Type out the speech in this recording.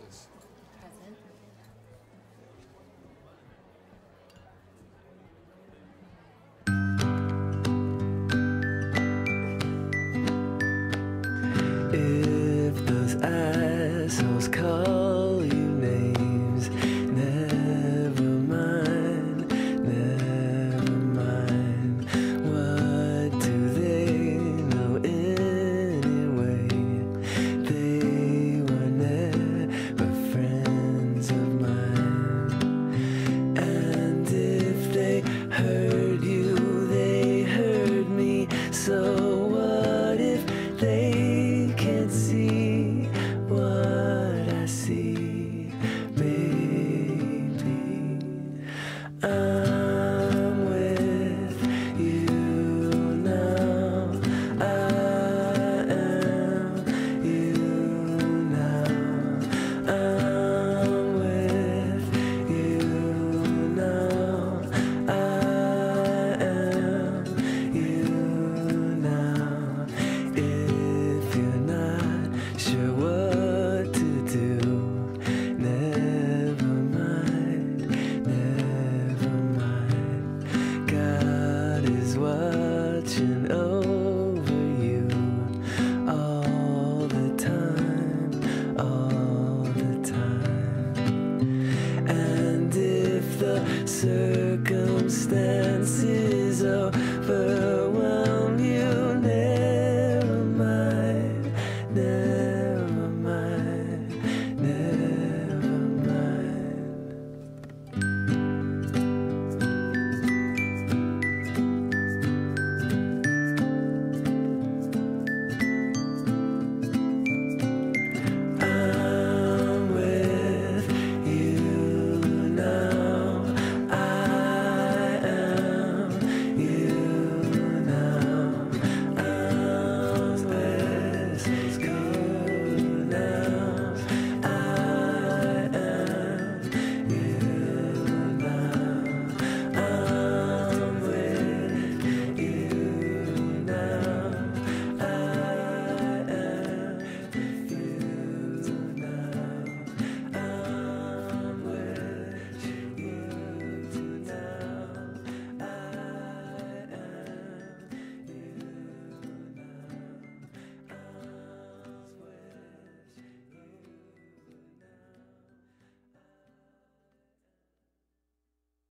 veces. watching over you all the time, all the time. And if the